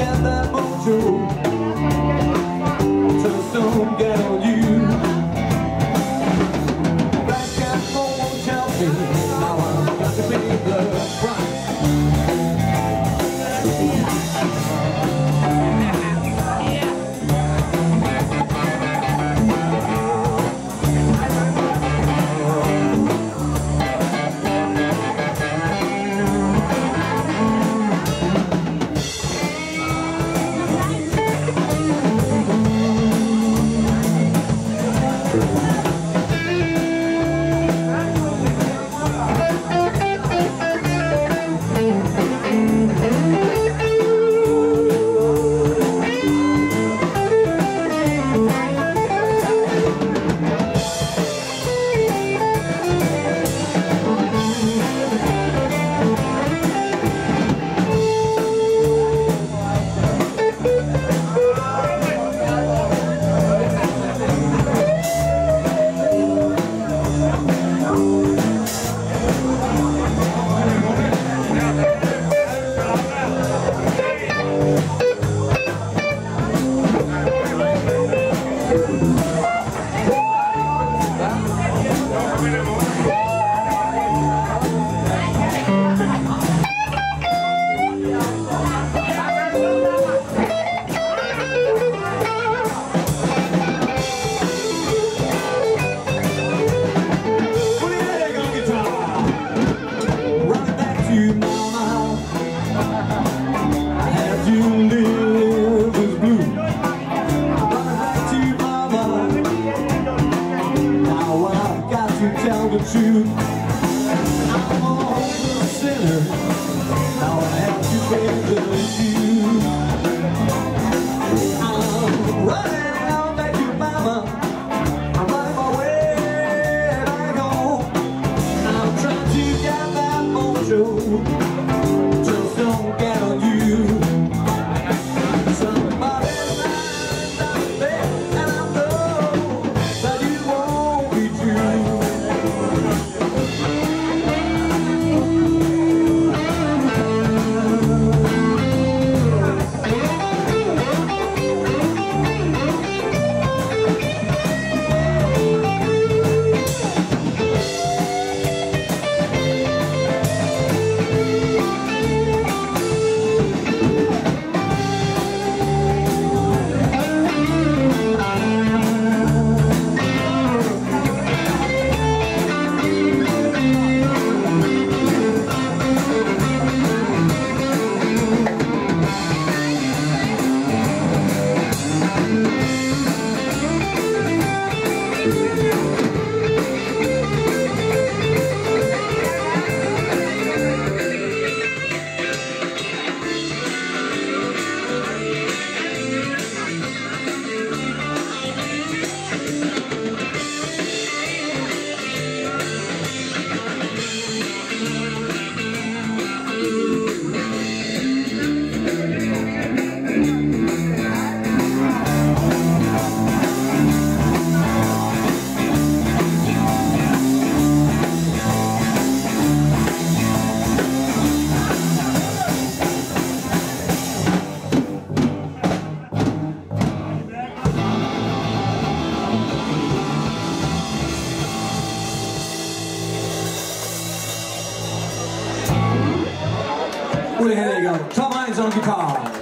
together To soon get on you too. I'm a sinner. Now I have to pay the Woody Hennig on Tom Hines on guitar.